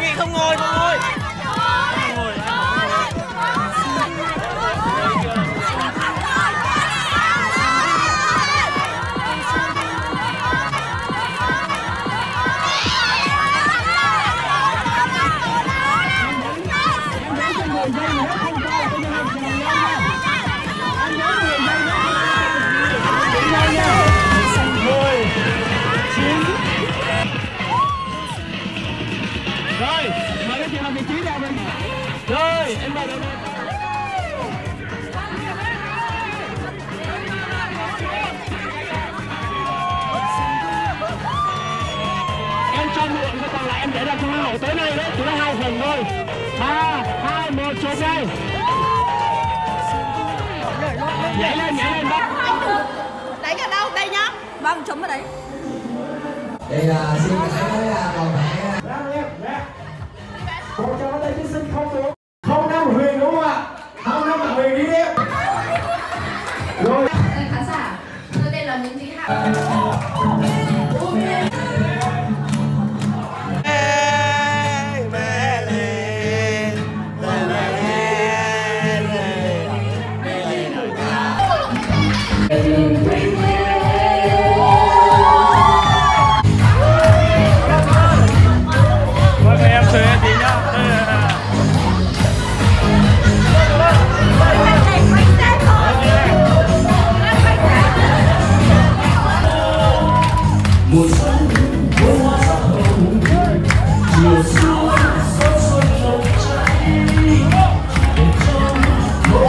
vị không ngồi không ngồi. Rồi em mời đầu tiên em cho mượn cái còn lại em để ra trong lỗ tới đây đấy chỉ có hai phần thôi ba hai một chụp đây nhảy lên nhảy lên bắt Đánh ở đâu? Đây nhá. Vâng, chấm ở đấy. Đây là xin Rồi mùa xuân mùa hoa sắc hồng chiều xuân xuân xuân cháy để cho mỗi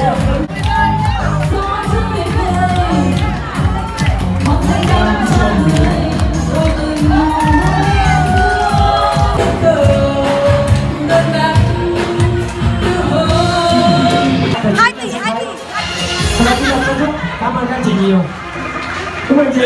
Hai tỷ, hai tỷ. Cảm ơn các chị nhiều. Cảm ơn chị